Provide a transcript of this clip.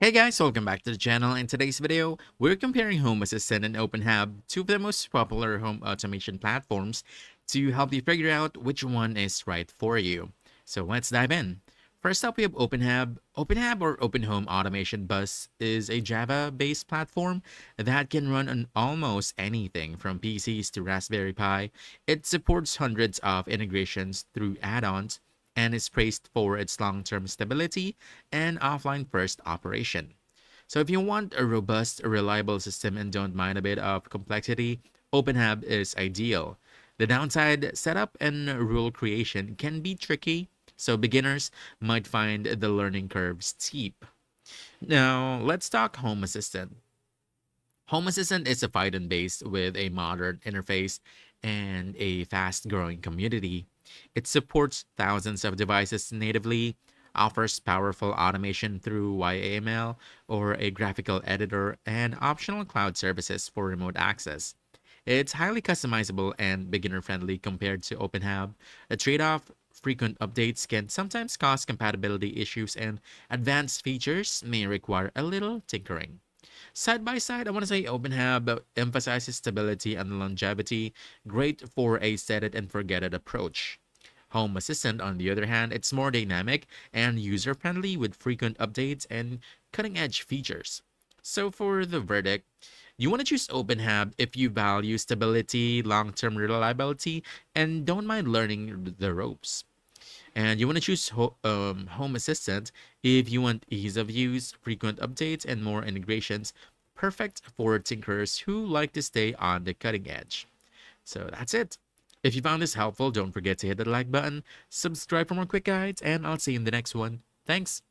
Hey guys, welcome back to the channel. In today's video, we're comparing Home Assistant and OpenHab, two of the most popular home automation platforms, to help you figure out which one is right for you. So let's dive in. First up, we have OpenHab. OpenHab or Open Home Automation Bus is a Java-based platform that can run on almost anything from PCs to Raspberry Pi. It supports hundreds of integrations through add-ons and is praised for its long-term stability and offline-first operation. So if you want a robust, reliable system and don't mind a bit of complexity, OpenHAB is ideal. The downside, setup and rule creation can be tricky, so beginners might find the learning curve steep. Now, let's talk Home Assistant. Home Assistant is a Python based with a modern interface and a fast growing community. It supports thousands of devices natively, offers powerful automation through YAML or a graphical editor, and optional cloud services for remote access. It's highly customizable and beginner friendly compared to OpenHAB, A trade off frequent updates can sometimes cause compatibility issues, and advanced features may require a little tinkering. Side by side, I want to say OpenHAB emphasizes stability and longevity, great for a set it and forget it approach. Home Assistant, on the other hand, it's more dynamic and user friendly with frequent updates and cutting edge features. So, for the verdict, you want to choose OpenHab if you value stability, long term reliability, and don't mind learning the ropes. And you want to choose Ho um, Home Assistant if you want ease of use, frequent updates, and more integrations. Perfect for tinkerers who like to stay on the cutting edge. So that's it. If you found this helpful, don't forget to hit the like button, subscribe for more quick guides, and I'll see you in the next one. Thanks!